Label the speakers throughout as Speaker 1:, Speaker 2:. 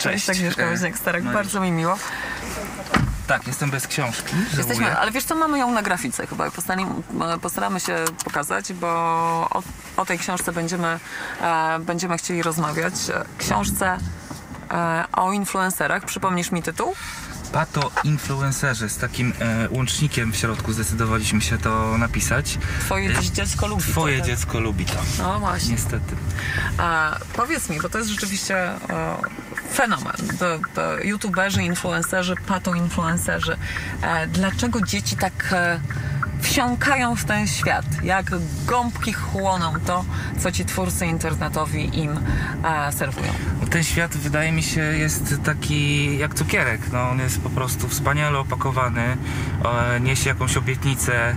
Speaker 1: Cześć, Agnieszka
Speaker 2: E,
Speaker 1: Woźniak-Starek,
Speaker 2: no
Speaker 1: bardzo mi miło.
Speaker 2: Tak, jestem bez książki.
Speaker 1: Jesteśmy,
Speaker 2: żałuję.
Speaker 1: ale wiesz co, mamy ją na grafice chyba. E, postaramy się pokazać, bo o, o tej książce będziemy, e, będziemy chcieli rozmawiać. E, Książce e, o influencerach. Przypomnisz mi tytuł?
Speaker 2: Pato influencerzy z takim e, łącznikiem w środku zdecydowaliśmy się to napisać.
Speaker 1: Twoje
Speaker 2: E,
Speaker 1: dziecko lubi to,
Speaker 2: Twoje
Speaker 1: tak?
Speaker 2: dziecko lubi to.
Speaker 1: No właśnie.
Speaker 2: Niestety.
Speaker 1: A powiedz mi, bo to jest rzeczywiście e, fenomen. To, to youtuberzy, influencerzy, pato-influencerzy. E, dlaczego dzieci tak e, wsiąkają w ten świat? Jak gąbki chłoną to, co ci twórcy internetowi im e, serwują?
Speaker 2: Ten świat wydaje mi się jest taki jak cukierek. No, on jest po prostu wspaniale opakowany, e, niesie jakąś obietnicę e,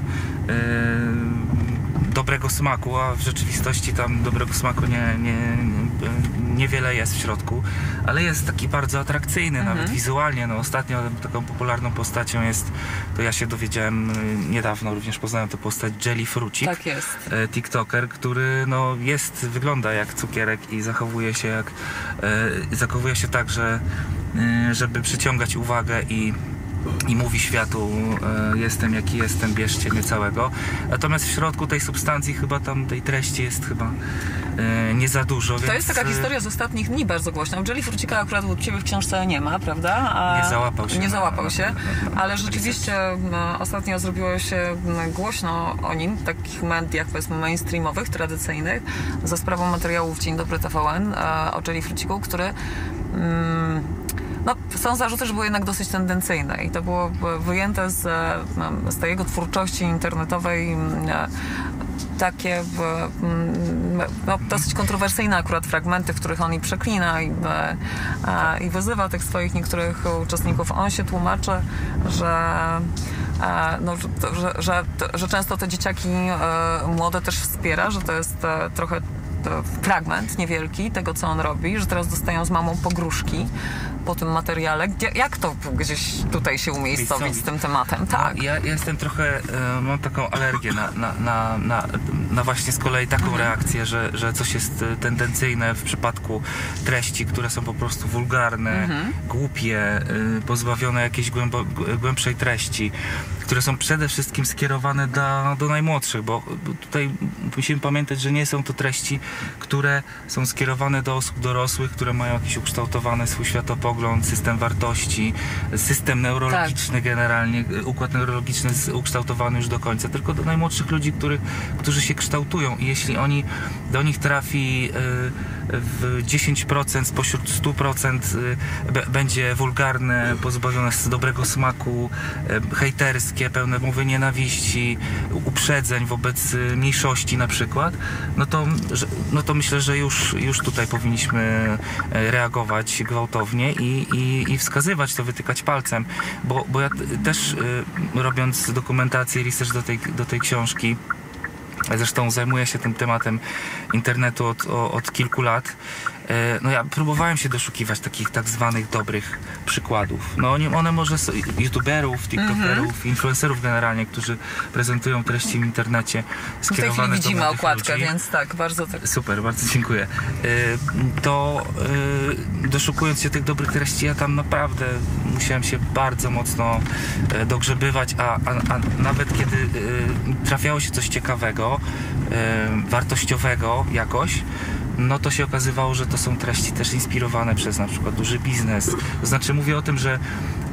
Speaker 2: dobrego smaku, a w rzeczywistości tam dobrego smaku nie, nie, nie, niewiele jest w środku, ale jest taki bardzo atrakcyjny, nawet wizualnie. No, ostatnio taką popularną postacią jest, to ja się dowiedziałem e, niedawno, również poznałem tę postać Jelly Frucik
Speaker 1: Tak jest.
Speaker 2: e, TikToker, który no jest, wygląda jak cukierek i zachowuje się jak e, zachowuje się tak, że e, żeby przyciągać uwagę i i mówi światu, e, jestem jaki jestem, bierzcie mnie całego. Natomiast w środku tej substancji chyba tam, tej treści jest chyba e, nie za dużo,
Speaker 1: To
Speaker 2: więc...
Speaker 1: jest taka
Speaker 2: e,
Speaker 1: historia z ostatnich dni bardzo głośna. Jelly Frucika akurat u Ciebie w książce nie ma, prawda? A
Speaker 2: Nie załapał się
Speaker 1: Nie załapał się,
Speaker 2: na- na- na
Speaker 1: ale rzeczywiście m, ostatnio zrobiło się m, głośno o nim takich mediach powiedzmy mainstreamowych, tradycyjnych, za sprawą materiałów Dzień Dobry TVN o Jelly Fruciku, który mm, no, są zarzuty, że było jednak dosyć tendencyjne i to było wyjęte z, z tej jego twórczości internetowej takie no, dosyć kontrowersyjne akurat fragmenty, w których on i przeklina i, e, i wyzywa tych swoich niektórych uczestników. On się tłumaczy, że, e, no, że, że, że, często te dzieciaki e, młode też wspiera, że to jest trochę fragment niewielki tego, co on robi, że teraz dostają z mamą pogróżki po tym materiale. Gdzie, jak to gdzieś tutaj się umiejscowić z tym tematem? Tak.
Speaker 2: No, ja jestem trochę, e, mam taką alergię na, na, na, na, na właśnie z kolei taką
Speaker 1: Mhm.
Speaker 2: reakcję, że, że coś jest e, tendencyjne w przypadku treści, które są po prostu wulgarne,
Speaker 1: Mhm.
Speaker 2: głupie, e, pozbawione jakiejś głębo, głębszej treści, które są przede wszystkim skierowane do, do najmłodszych, bo tutaj musimy pamiętać, że nie są to treści, które są skierowane do osób dorosłych, które mają jakiś ukształtowany swój światopogląd, system wartości, system neurologiczny generalnie, układ neurologiczny ukształtowany już do końca, tylko do najmłodszych ludzi, który, którzy się kształtują. I jeśli oni, do nich trafi y, w 10% spośród 100% y, będzie wulgarne, pozbawione dobrego smaku, y, hejterskie, pełne mowy nienawiści, uprzedzeń wobec y, mniejszości na przykład, no to, no to myślę, że już, już tutaj powinniśmy e, reagować gwałtownie i, i, i wskazywać to, wytykać palcem, bo, bo ja też robiąc dokumentację, research do tej, do tej książki, Zresztą zajmuję się tym tematem internetu od, od kilku lat. E, No ja próbowałem się doszukiwać takich tak zwanych dobrych przykładów. No oni, one może są youtuberów, tiktokerów, influencerów generalnie, którzy prezentują treści w internecie
Speaker 1: W tej
Speaker 2: skierowane
Speaker 1: chwili widzimy okładkę,
Speaker 2: ludzi.
Speaker 1: więc tak, bardzo tak.
Speaker 2: Super, bardzo dziękuję. Y, To y, doszukując się tych dobrych treści, ja tam naprawdę musiałem się bardzo mocno dogrzebywać, a, a, a nawet kiedy trafiało się coś ciekawego, wartościowego jakoś, no to się okazywało, że to są treści też inspirowane przez na przykład duży biznes. To znaczy mówię o tym, że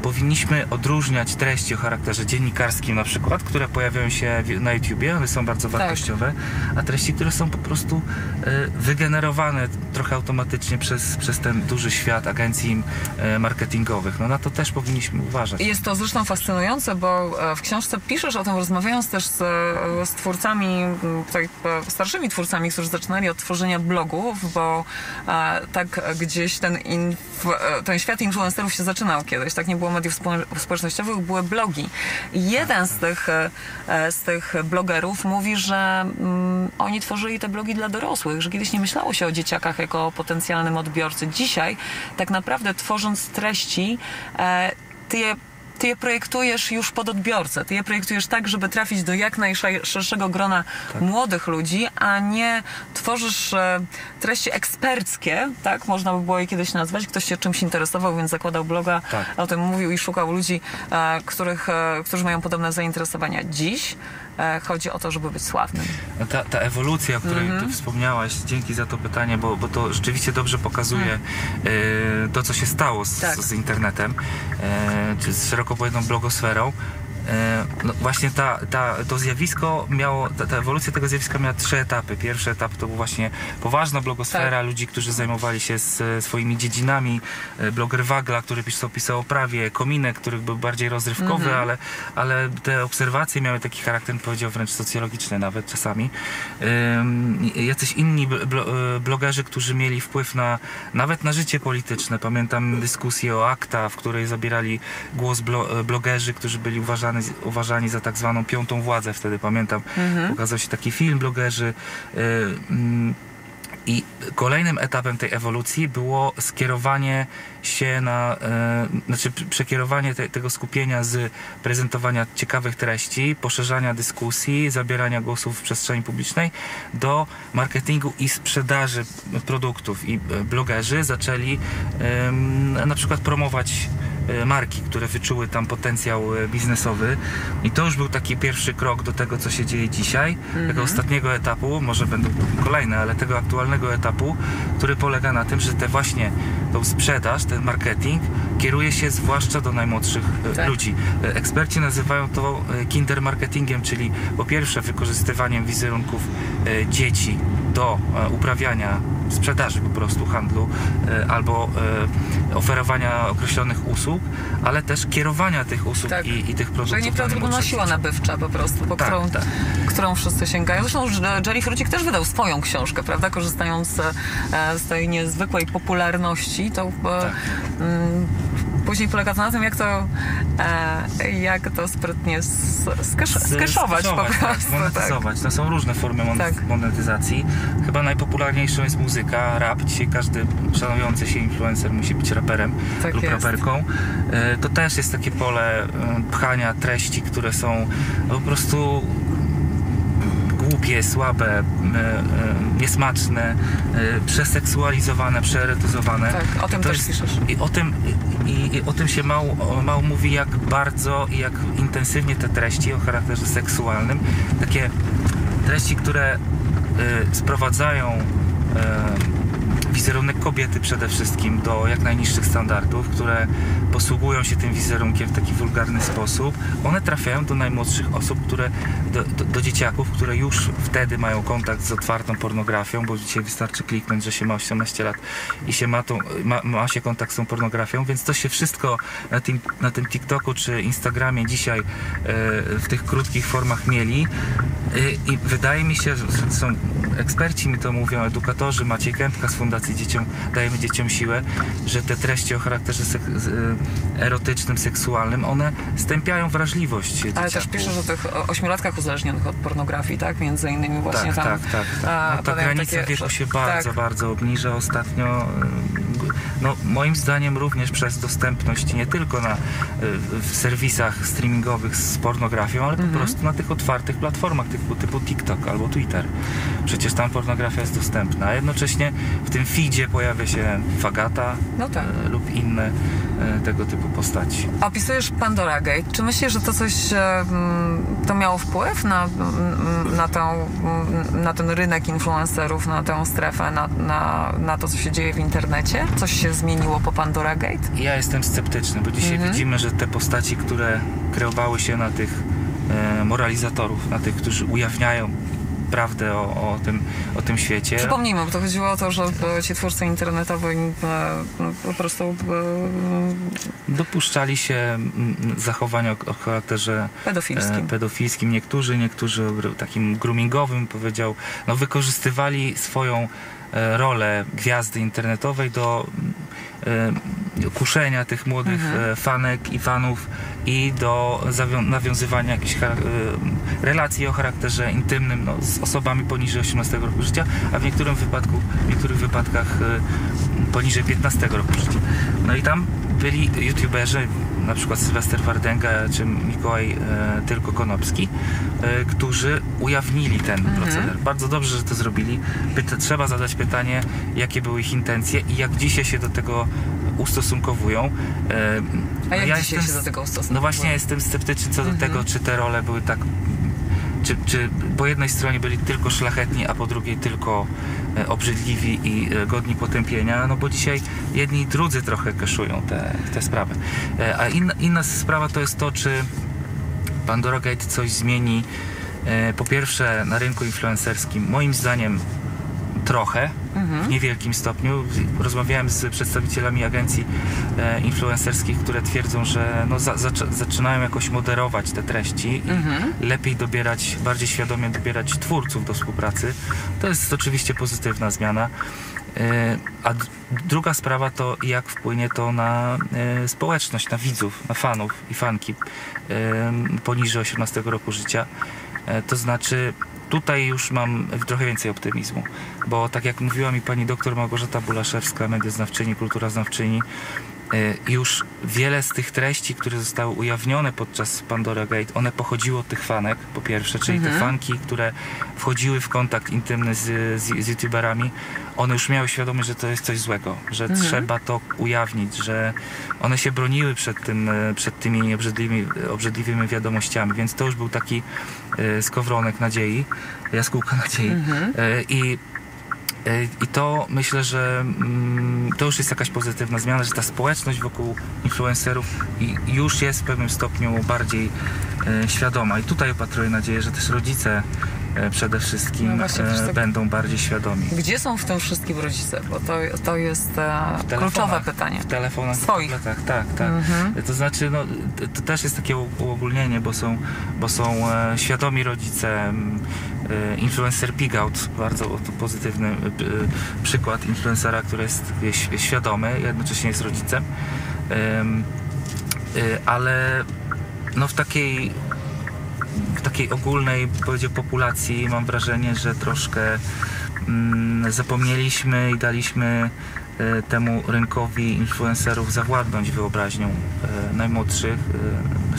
Speaker 2: powinniśmy odróżniać treści o charakterze dziennikarskim na przykład, które pojawiają się na YouTubie, one są bardzo wartościowe, a treści, które są po prostu e, wygenerowane trochę automatycznie przez, przez ten duży świat agencji e, marketingowych. No na to też powinniśmy uważać.
Speaker 1: Jest to zresztą fascynujące, bo e, w książce piszesz o tym, rozmawiając też z, z twórcami, tutaj, e, starszymi twórcami, którzy zaczynali od tworzenia blogów, bo tak gdzieś ten, inf, ten świat influencerów się zaczynał kiedyś, tak nie było mediów spo- społecznościowych, były blogi. I jeden z tych, e, e, z tych blogerów mówi, że mm, oni tworzyli te blogi dla dorosłych, że kiedyś nie myślało się o dzieciakach jako o potencjalnym odbiorcy. Dzisiaj tak naprawdę tworząc treści, e, ty je ty je projektujesz już pod odbiorcę. Ty je projektujesz tak, żeby trafić do jak najszerszego grona
Speaker 2: Tak.
Speaker 1: młodych ludzi, a nie tworzysz e, treści eksperckie, tak można by było je kiedyś nazwać. Ktoś się czymś interesował, więc zakładał bloga,
Speaker 2: Tak.
Speaker 1: o tym mówił i szukał ludzi, e, których, e, którzy mają podobne zainteresowania. Dziś chodzi o to, żeby być sławnym.
Speaker 2: Ta, ta ewolucja, o której
Speaker 1: Mhm.
Speaker 2: ty wspomniałaś, dzięki za to pytanie, bo, bo to rzeczywiście dobrze pokazuje e, to, co się stało z,
Speaker 1: Mhm. Tak.
Speaker 2: z internetem, e, czy z szeroko pojętą blogosferą. E, no właśnie ta, ta, to zjawisko miało, ta, ta ewolucja tego zjawiska miała trzy etapy. Pierwszy etap to był właśnie poważna blogosfera,
Speaker 1: Tak.
Speaker 2: ludzi, którzy zajmowali się z, swoimi dziedzinami, e, bloger Wagla, który pisał, pisał o prawie, Kominek, który był bardziej rozrywkowy,
Speaker 1: Mhm.
Speaker 2: ale, ale te obserwacje miały taki charakter, powiedział wręcz socjologiczny nawet czasami. Ym, jacyś inni e, blogerzy, którzy mieli wpływ na, nawet na życie polityczne. Pamiętam dyskusję o akta, w której zabierali głos blo, blogerzy, którzy byli uważani, uważani za tak zwaną piątą władzę. Wtedy pamiętam, ukazał się taki film blogerzy. y, mm, i kolejnym etapem tej ewolucji było skierowanie się na, e, znaczy przekierowanie te, tego skupienia z prezentowania ciekawych treści, poszerzania dyskusji, zabierania głosów w przestrzeni publicznej do marketingu i sprzedaży produktów. I e, blogerzy zaczęli na przykład promować marki, które wyczuły tam potencjał e, biznesowy. I to już był taki pierwszy krok do tego, co się dzieje dzisiaj. Tego ostatniego etapu, może będą kolejne, ale tego aktualnego etapu, który polega na tym, że te właśnie tą sprzedaż, ten marketing kieruje się zwłaszcza do najmłodszych e,
Speaker 1: Tak.
Speaker 2: ludzi. E, Eksperci nazywają to e, kinder marketingiem, czyli po pierwsze wykorzystywaniem wizerunków dzieci do uprawiania sprzedaży po prostu handlu albo oferowania określonych usług, ale też kierowania tych usług
Speaker 1: Tak.
Speaker 2: i, i tych produktów.
Speaker 1: Czyli
Speaker 2: do
Speaker 1: nieprawdopodobna siła nabywcza po prostu, po
Speaker 2: Tak,
Speaker 1: którą,
Speaker 2: tak.
Speaker 1: którą wszyscy sięgają. Zresztą Jerry Frucik też wydał swoją książkę, prawda? Korzystając e, z tej niezwykłej popularności, to e,
Speaker 2: Tak.
Speaker 1: później polega to na tym, jak to, e, jak to sprytnie skeszować po
Speaker 2: tak,
Speaker 1: prostu. Tak.
Speaker 2: monetyzować. To są różne formy mon-
Speaker 1: Tak.
Speaker 2: monetyzacji. Chyba najpopularniejszą jest muzyka, rap. Dzisiaj każdy szanujący się influencer musi być raperem
Speaker 1: Tak
Speaker 2: lub
Speaker 1: jest.
Speaker 2: raperką. E, To też jest takie pole e, pchania treści, które są po prostu głupie, słabe, e, e, niesmaczne, e, przeseksualizowane, przeerotyzowane.
Speaker 1: Tak, o tym
Speaker 2: To
Speaker 1: też
Speaker 2: jest-
Speaker 1: piszesz.
Speaker 2: I o tym, i, i o tym się mało, mało mówi, jak bardzo i jak intensywnie te treści o charakterze seksualnym, takie treści, które sprowadzają wizerunek kobiety przede wszystkim do jak najniższych standardów, które posługują się tym wizerunkiem w taki wulgarny sposób, one trafiają do najmłodszych osób, które, do, do, do dzieciaków, które już wtedy mają kontakt z otwartą pornografią, bo dzisiaj wystarczy kliknąć, że się ma 18 lat i się ma, tą, ma, ma się kontakt z tą pornografią, więc to się wszystko na tym, na tym TikToku czy Instagramie dzisiaj e, w tych krótkich formach mieli. E, i wydaje mi się, że są eksperci mi to mówią, edukatorzy, Maciej Kępka z Fundacji Dzieciom, Dajemy Dzieciom Siłę, że te treści o charakterze sek- e, erotycznym, seksualnym, one stępiają wrażliwość
Speaker 1: Ale
Speaker 2: dzieciaków.
Speaker 1: też piszesz o tych ośmiolatkach uzależnionych od pornografii, tak? Między innymi właśnie
Speaker 2: tak,
Speaker 1: tam.
Speaker 2: tak, tak,
Speaker 1: a,
Speaker 2: tak. No, ta granica
Speaker 1: takie-
Speaker 2: wieku się bardzo,
Speaker 1: tak.
Speaker 2: bardzo obniża ostatnio. No, moim zdaniem również przez dostępność nie tylko na, y, w serwisach streamingowych z pornografią, ale
Speaker 1: Mhm.
Speaker 2: po prostu na tych otwartych platformach typu, typu TikTok albo Twitter. Przecież tam pornografia jest dostępna, a jednocześnie w tym feedzie pojawia się fagata
Speaker 1: No tak.
Speaker 2: y, lub inne y, tego typu postaci.
Speaker 1: Opisujesz Pandora Gate. Czy myślisz, że to coś e, to miało wpływ na, na, tą, na ten rynek influencerów, na tę strefę, na, na, na to, co się dzieje w internecie? Coś się zmieniło po Pandora Gate?
Speaker 2: Ja jestem sceptyczny, bo dzisiaj
Speaker 1: Mhm.
Speaker 2: widzimy, że te postaci, które kreowały się na tych e, moralizatorów, na tych, którzy ujawniają prawdę o, o, tym, o tym świecie.
Speaker 1: Przypomnijmy, bo to chodziło o to, że ci twórcy internetowi e, no, po prostu e,
Speaker 2: Dopuszczali się zachowań o, charakterze
Speaker 1: pedofilskim.
Speaker 2: e, pedofilskim. Niektórzy, niektórzy gr- takim groomingowym powiedział, no wykorzystywali swoją rolę gwiazdy internetowej do kuszenia tych młodych
Speaker 1: Mhm.
Speaker 2: e, fanek i fanów i do nawiązywania jakichś e, relacji o charakterze intymnym no, z osobami poniżej 18 roku życia, a w niektórym wypadku, w niektórych wypadkach e, poniżej 15 roku życia. No i tam byli youtuberzy, na przykład Sylwester Wardęga czy Mikołaj e, Tylko Konopski, e, którzy ujawnili ten
Speaker 1: Mhm.
Speaker 2: proceder. Bardzo dobrze, że to zrobili. Pyta, trzeba zadać pytanie, jakie były ich intencje i jak dzisiaj się do tego ustosunkowują. E,
Speaker 1: A jak
Speaker 2: ja
Speaker 1: dzisiaj
Speaker 2: jestem
Speaker 1: się do tego ustosunkować?
Speaker 2: No właśnie jestem sceptyczny co do
Speaker 1: Mhm.
Speaker 2: tego, czy te role były tak czy, czy po jednej stronie byli tylko szlachetni, a po drugiej tylko obrzydliwi i e, godni potępienia, no bo dzisiaj jedni i drudzy trochę kaszują te, te sprawy. E, A inna, inna sprawa to jest to, czy Pandora Gate coś zmieni e, po pierwsze na rynku influencerskim, moim zdaniem trochę, w niewielkim stopniu. Rozmawiałem z przedstawicielami agencji e, influencerskich, które twierdzą, że no, za, zac- zaczynają jakoś moderować te treści i
Speaker 1: Mhm.
Speaker 2: lepiej dobierać, bardziej świadomie dobierać twórców do współpracy. To jest oczywiście pozytywna zmiana. E, A druga sprawa to jak wpłynie to na e, społeczność, na widzów, na fanów i fanki e, poniżej 18 roku życia. E, To znaczy tutaj już mam trochę więcej optymizmu, bo tak jak mówiła mi pani doktor Małgorzata Bulaszewska, medioznawczyni, kulturoznawczyni, e, już wiele z tych treści, które zostały ujawnione podczas Pandora Gate, one pochodziły od tych fanek, po pierwsze, czyli te
Speaker 1: Mhm.
Speaker 2: fanki, które wchodziły w kontakt intymny z, z, z youtuberami, one już miały świadomość, że to jest coś złego, że
Speaker 1: Mhm.
Speaker 2: trzeba to ujawnić, że one się broniły przed, tym, e, przed tymi obrzydliwymi, obrzydliwymi wiadomościami, więc to już był taki e, skowronek nadziei, jaskółka nadziei.
Speaker 1: Mhm.
Speaker 2: E, I E, I to myślę, że mm, to już jest jakaś pozytywna zmiana, że ta społeczność wokół influencerów już jest w pewnym stopniu bardziej e, świadoma. I tutaj opatruję nadzieję, że też rodzice e, przede wszystkim
Speaker 1: No właśnie,
Speaker 2: e,
Speaker 1: tak-
Speaker 2: będą bardziej świadomi.
Speaker 1: Gdzie są w tym wszystkim rodzice? Bo to, to jest kluczowe pytanie.
Speaker 2: W telefonach,
Speaker 1: Swoich.
Speaker 2: tabletach, tak, tak.
Speaker 1: Mhm.
Speaker 2: To znaczy, no, to- też jest takie uogólnienie, bo są, bo są świadomi rodzice. E, influencer Pigout, bardzo to pozytywny p- e, przykład influencera, który jest świadomy, jednocześnie jest rodzicem. Em, ale no w takiej w takiej ogólnej powiedział, populacji mam wrażenie, że troszkę mm, zapomnieliśmy i daliśmy temu rynkowi influencerów zawładnąć wyobraźnią najmłodszych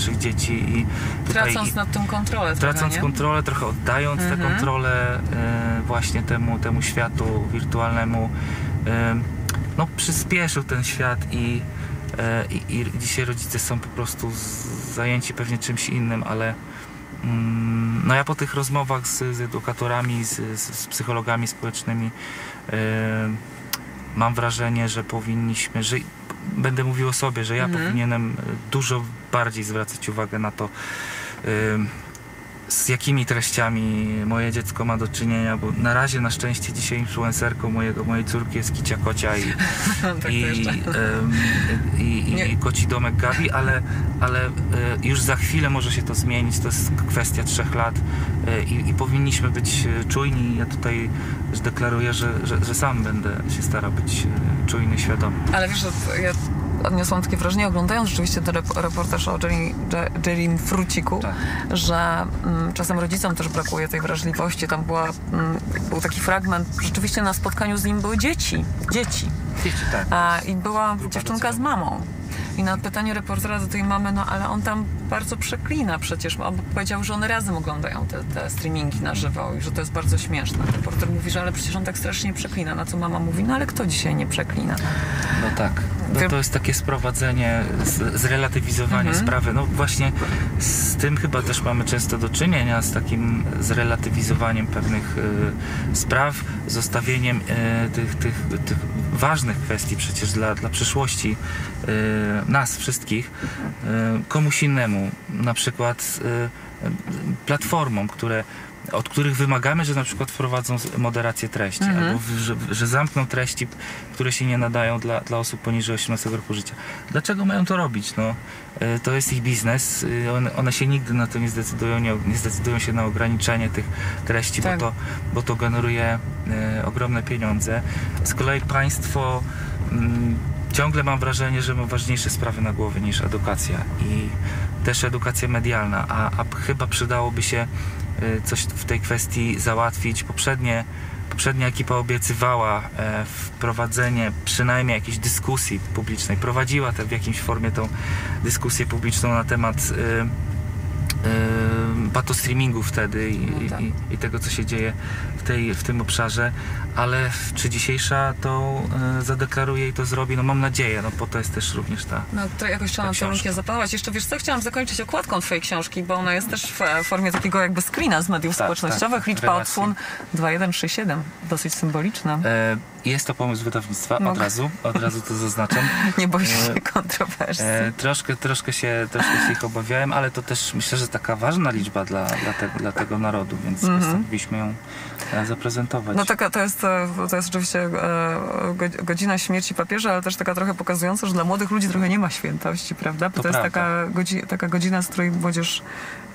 Speaker 2: naszych dzieci i tutaj
Speaker 1: Tracąc nad tym kontrolę trochę,
Speaker 2: tracąc
Speaker 1: nie?
Speaker 2: kontrolę, trochę oddając tę
Speaker 1: Mhm.
Speaker 2: kontrolę e, właśnie temu, temu światu wirtualnemu, e, no przyspieszył ten świat i, e, i, i dzisiaj rodzice są po prostu zajęci pewnie czymś innym, ale mm, no ja po tych rozmowach z, z edukatorami, z, z, psychologami społecznymi mam wrażenie, że powinniśmy, że będę mówił o sobie, że ja
Speaker 1: Mhm.
Speaker 2: powinienem dużo bardziej zwracać uwagę na to, z jakimi treściami moje dziecko ma do czynienia, bo na razie na szczęście dzisiaj influencerką mojego, mojej córki jest Kicia Kocia i,
Speaker 1: tak to
Speaker 2: i, ym, i,
Speaker 1: Nie.
Speaker 2: i koci domek Gabi, ale, ale y, już za chwilę może się to zmienić, to jest kwestia trzech lat y, i, i powinniśmy być y, czujni. Ja tutaj deklaruję, że, że, że sam będę się starał być czujny, świadomy.
Speaker 1: Ale wiesz, ja odniosłam takie wrażenie, oglądając rzeczywiście ten rep- reportaż o Jerry, Je- Jerrym Fruciku,
Speaker 2: Tak.
Speaker 1: że mm, czasem rodzicom też brakuje tej wrażliwości. Tam była, mm, był taki fragment, rzeczywiście na spotkaniu z nim były dzieci. Dzieci.
Speaker 2: Dzieci, tak.
Speaker 1: A, I była
Speaker 2: Grupa
Speaker 1: dziewczynka z mamą. I na pytanie reportera do tej mamy, no ale on tam bardzo przeklina przecież. On powiedział, że one razem oglądają te, te streamingi na żywo i że to jest bardzo śmieszne. Reporter mówi, że ale przecież on tak strasznie przeklina. Na co mama mówi, no ale kto dzisiaj nie przeklina?
Speaker 2: No tak. No to jest takie sprowadzenie, zrelatywizowanie
Speaker 1: Mhm.
Speaker 2: sprawy. No właśnie z tym chyba też mamy często do czynienia, z takim zrelatywizowaniem pewnych e, spraw, zostawieniem e, tych, tych, tych ważnych kwestii przecież dla, dla przyszłości e, nas wszystkich e, komuś innemu. Na przykład e, platformom, które od których wymagamy, że na przykład wprowadzą moderację treści,
Speaker 1: Mhm.
Speaker 2: albo w- że, że zamkną treści, które się nie nadają dla, dla osób poniżej 18 roku życia. Dlaczego mają to robić? No, e, to jest ich biznes, e, one, one się nigdy na to nie zdecydują, nie, nie zdecydują się na ograniczenie tych treści,
Speaker 1: Tak.
Speaker 2: bo, to, bo to generuje e, ogromne pieniądze. Z kolei państwo mm, ciągle mam wrażenie, że ma ważniejsze sprawy na głowie niż edukacja i też edukacja medialna, a, a chyba przydałoby się y, coś w tej kwestii załatwić. Poprzednie poprzednia ekipa obiecywała e, wprowadzenie przynajmniej jakiejś dyskusji publicznej. Prowadziła te w jakimś formie tą dyskusję publiczną na temat e, patostreamingu wtedy i,
Speaker 1: No tak.
Speaker 2: i, i tego, co się dzieje w, tej, w tym obszarze, ale czy dzisiejsza to e, zadeklaruje i to zrobi? No mam nadzieję, no po to jest też również ta
Speaker 1: No, to jakoś trzeba
Speaker 2: Ta
Speaker 1: na tym kierunkiem zapanować. Jeszcze wiesz co, chciałam zakończyć okładką twojej książki, bo ona jest też w formie takiego jakby screena z mediów
Speaker 2: Tak,
Speaker 1: społecznościowych.
Speaker 2: tak,
Speaker 1: Liczba
Speaker 2: relacji.
Speaker 1: odsłon 2137. Dosyć symboliczna.
Speaker 2: E, Jest to pomysł wydawnictwa, od
Speaker 1: Mogę.
Speaker 2: razu, od razu to zaznaczam.
Speaker 1: Nie boisz się
Speaker 2: e,
Speaker 1: kontrowersji.
Speaker 2: E, troszkę, troszkę, się, troszkę się ich obawiałem, ale to też myślę, że taka ważna liczba dla, dla, tego, dla tego narodu, więc postanowiliśmy ją e, zaprezentować.
Speaker 1: No taka, to jest, e, to jest oczywiście go- godzina śmierci papieża, ale też taka trochę pokazująca, że dla młodych ludzi trochę nie ma świętości, prawda? Bo
Speaker 2: To
Speaker 1: to, jest
Speaker 2: prawda.
Speaker 1: taka, godzi, taka godzina, z której młodzież,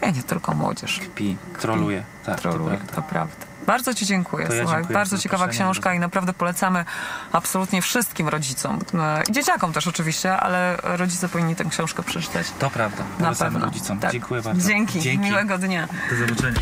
Speaker 1: nie, nie tylko młodzież,
Speaker 2: Kpi, troluje. Tak,
Speaker 1: troluje,
Speaker 2: to prawda.
Speaker 1: to prawda. Bardzo Ci dziękuję.
Speaker 2: Ja
Speaker 1: Słuchaj,
Speaker 2: dziękuję
Speaker 1: bardzo ciekawa książka i naprawdę polecamy absolutnie wszystkim rodzicom. E, I dzieciakom też oczywiście, ale rodzice powinni tę książkę przeczytać.
Speaker 2: To prawda.
Speaker 1: Na
Speaker 2: Polecamy
Speaker 1: pewno.
Speaker 2: rodzicom.
Speaker 1: Tak.
Speaker 2: Dziękuję bardzo.
Speaker 1: Dzięki. Miłego dnia.
Speaker 2: Do zobaczenia.